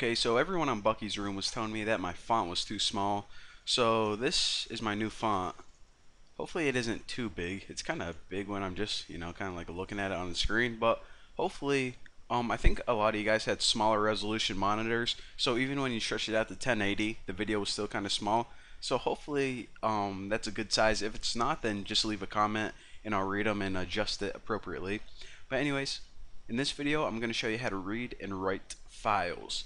Okay, so everyone on Bucky's room was telling me that my font was too small. So this is my new font. Hopefully it isn't too big. It's kind of big when I'm just, you know, kind of like looking at it on the screen. But hopefully, um, I think a lot of you guys had smaller resolution monitors. So even when you stretch it out to 1080, the video was still kind of small. So hopefully um, that's a good size. If it's not, then just leave a comment and I'll read them and adjust it appropriately. But anyways, in this video, I'm going to show you how to read and write files.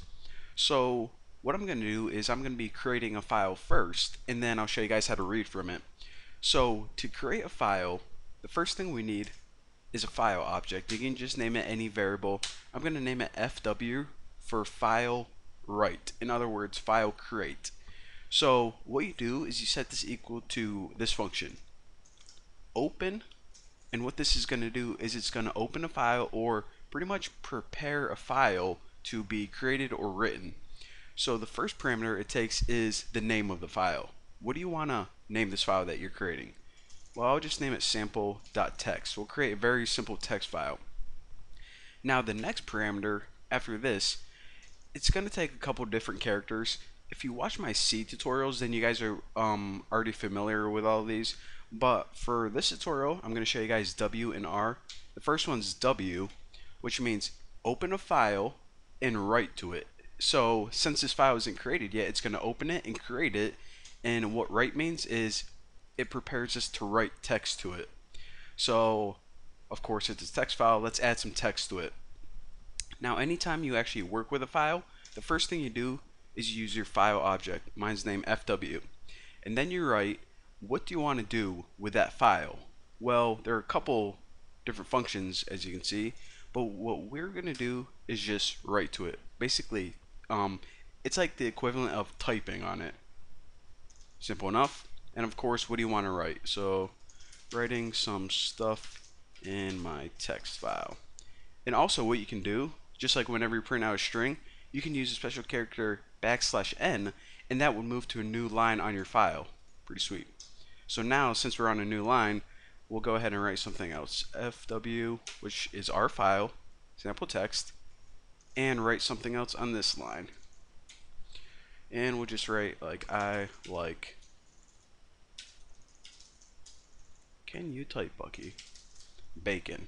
So what I'm going to do is I'm going to be creating a file first and then I'll show you guys how to read from it. So to create a file, the first thing we need is a file object. You can just name it any variable. I'm going to name it FW for file write. In other words, file create. So what you do is you set this equal to this function. Open and what this is going to do is it's going to open a file or pretty much prepare a file to be created or written. So the first parameter it takes is the name of the file. What do you want to name this file that you're creating? Well, I'll just name it sample.txt. We'll create a very simple text file. Now the next parameter after this, it's going to take a couple different characters. If you watch my C tutorials, then you guys are um, already familiar with all these. But for this tutorial, I'm going to show you guys W and R. The first one's W, which means open a file and write to it. So since this file isn't created yet, it's going to open it and create it. And what write means is it prepares us to write text to it. So of course it's a text file. Let's add some text to it. Now anytime you actually work with a file, the first thing you do is use your file object. Mine's named FW. And then you write, what do you want to do with that file? Well, there are a couple different functions as you can see. But what we're going to do is just write to it. Basically, um, it's like the equivalent of typing on it. Simple enough. And of course, what do you want to write? So, writing some stuff in my text file. And also what you can do, just like whenever you print out a string, you can use a special character backslash n, and that will move to a new line on your file. Pretty sweet. So now, since we're on a new line, we'll go ahead and write something else. fw, which is our file, sample text, and write something else on this line. And we'll just write like I like. Can you type Bucky? Bacon.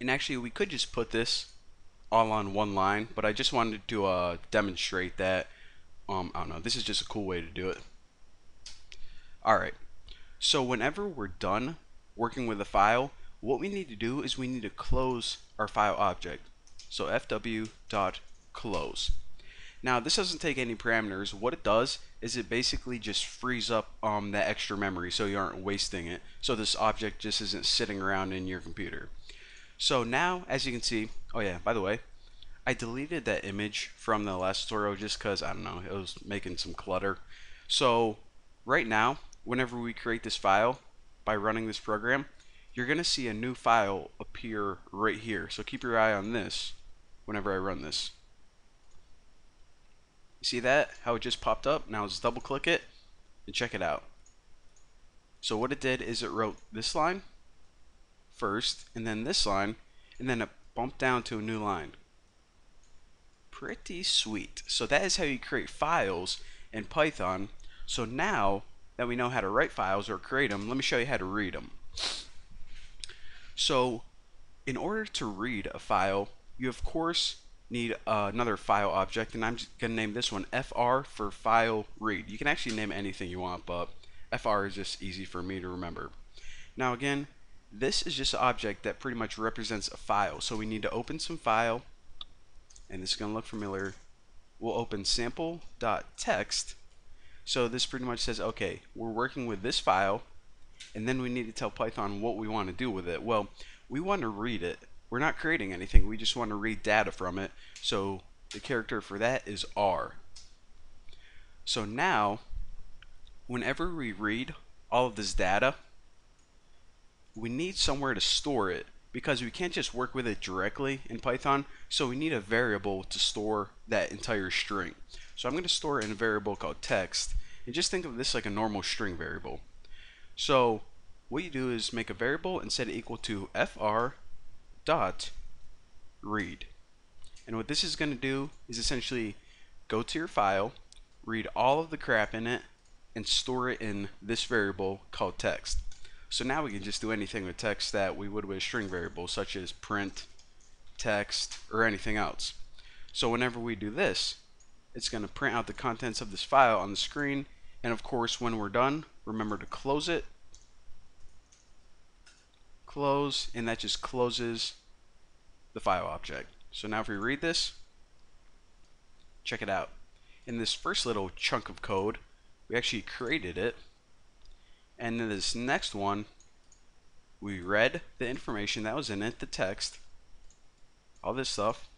And actually, we could just put this all on one line, but I just wanted to uh, demonstrate that. Um, I don't know. This is just a cool way to do it. All right. So whenever we're done working with a file, what we need to do is we need to close our file object. So fw.close. Now this doesn't take any parameters. What it does is it basically just frees up um, that extra memory so you aren't wasting it. So this object just isn't sitting around in your computer. So now, as you can see, oh yeah, by the way, I deleted that image from the last tutorial just because, I don't know, it was making some clutter. So right now, whenever we create this file by running this program, you're going to see a new file appear right here. So keep your eye on this whenever I run this. See that? How it just popped up? Now let's double click it and check it out. So what it did is it wrote this line first and then this line and then it bumped down to a new line. Pretty sweet. So that is how you create files in Python. So now that we know how to write files or create them, let me show you how to read them. So in order to read a file, you of course need uh, another file object, and I'm going to name this one FR for file read. You can actually name anything you want, but FR is just easy for me to remember. Now again, this is just an object that pretty much represents a file. So we need to open some file, and this is going to look familiar. We'll open sample.txt so this pretty much says, okay, we're working with this file, and then we need to tell Python what we want to do with it. Well, we want to read it. We're not creating anything. We just want to read data from it. So the character for that is R. So now, whenever we read all of this data, we need somewhere to store it because we can't just work with it directly in Python. So we need a variable to store that entire string. So I'm going to store it in a variable called text. And just think of this like a normal string variable. So what you do is make a variable and set it equal to fr dot read. And what this is going to do is essentially go to your file, read all of the crap in it, and store it in this variable called text. So now we can just do anything with text that we would with a string variable, such as print, text, or anything else. So whenever we do this, it's going to print out the contents of this file on the screen. And of course, when we're done, remember to close it. Close, and that just closes the file object. So now if we read this, check it out. In this first little chunk of code, we actually created it. And in this next one, we read the information that was in it, the text, all this stuff,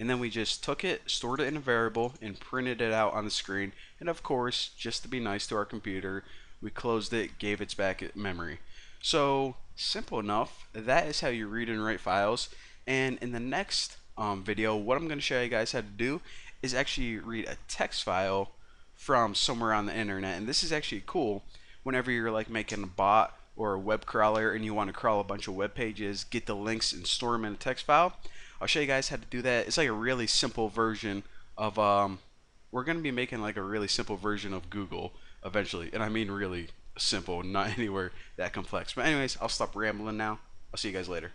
and then we just took it, stored it in a variable, and printed it out on the screen. And of course, just to be nice to our computer, we closed it, gave it back memory. So simple enough. That is how you read and write files. And in the next um, video, what I'm going to show you guys how to do is actually read a text file from somewhere on the internet. And this is actually cool whenever you're like making a bot or a web crawler and you want to crawl a bunch of web pages, get the links and store them in a text file. I'll show you guys how to do that. It's like a really simple version of um, we're going to be making like a really simple version of Google eventually. And I mean really simple, not anywhere that complex. But anyways, I'll stop rambling now. I'll see you guys later.